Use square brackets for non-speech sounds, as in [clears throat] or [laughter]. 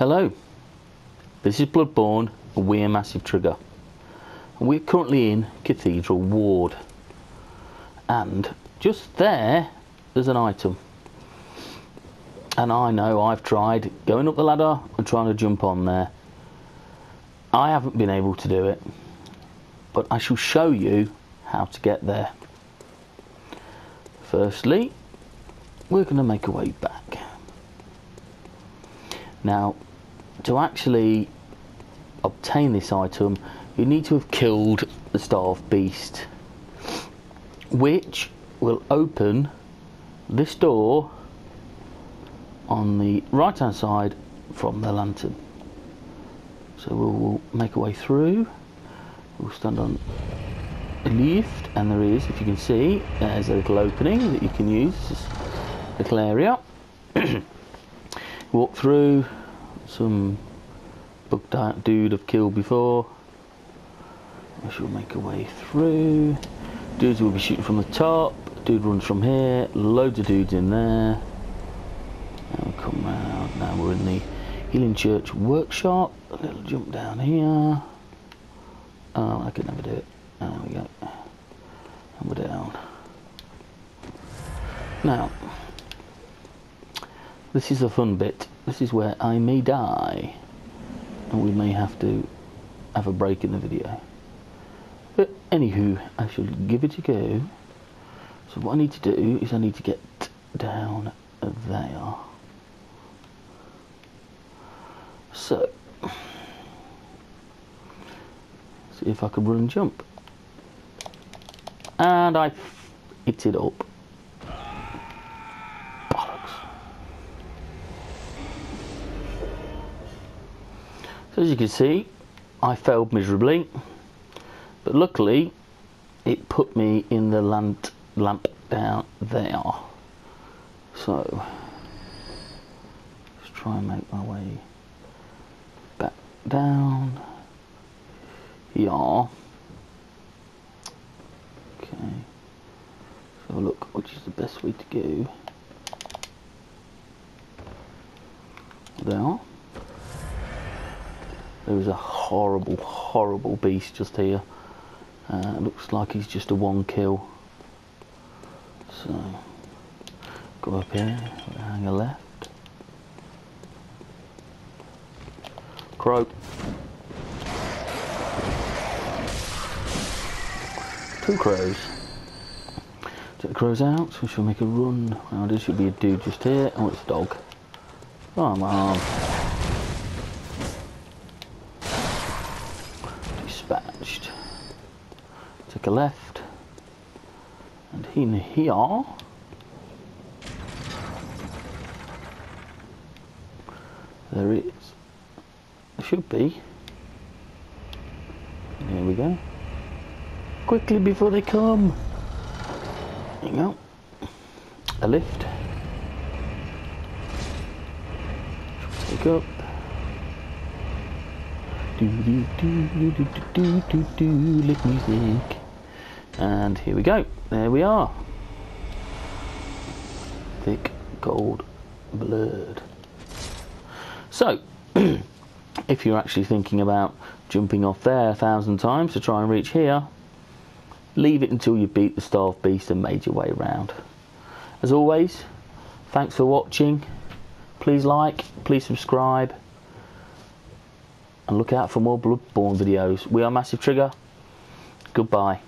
Hello, this is Bloodborne and we're Massive Trigger. And we're currently in Cathedral Ward. And just there, there's an item. And I know I've tried going up the ladder and trying to jump on there. I haven't been able to do it. But I shall show you how to get there. Firstly, we're going to make our way back. Now, to actually obtain this item, you need to have killed the Starved Beast, which will open this door on the right hand side from the lantern. So we'll, we'll make our way through. We'll stand on a lift, and there is, if you can see, there's a little opening that you can use, little area. [clears throat] Walk through, some bug dude I've killed before. I shall make a way through. Dudes will be shooting from the top. Dude runs from here. Loads of dudes in there. Now we come round. Now we're in the Healing Church workshop. A little jump down here. Oh, I could never do it. There we go. And we're down. Now, this is the fun bit. This is where I may die. And we may have to have a break in the video. But anywho, I shall give it a go. So what I need to do is I need to get down there. So, see if I can run and jump. And I hit it up. So as you can see, I failed miserably. But luckily, it put me in the lamp, lamp down there. So, let's try and make my way back down. Yeah. Okay. So look, which is the best way to go? There. There is a horrible, horrible beast just here. Uh, looks like he's just a one kill. So, go up here, hang a left. Crow. Two crows. The crows out, so we shall make a run. Now there should be a dude just here. Oh, it's a dog. Come on. Dispatched. Take a left. And in here. There is. There should be. There we go. Quickly before they come. There you go. A lift. Take up. Do do do do do do do lift music. And here we go. There we are. Thick gold blurred. So, [clears throat] if you're actually thinking about jumping off there a thousand times to try and reach here, leave it until you beat the starved beast and made your way around. As always, thanks for watching. Please like, please subscribe, and look out for more Bloodborne videos. We are Massive Trigger. Goodbye.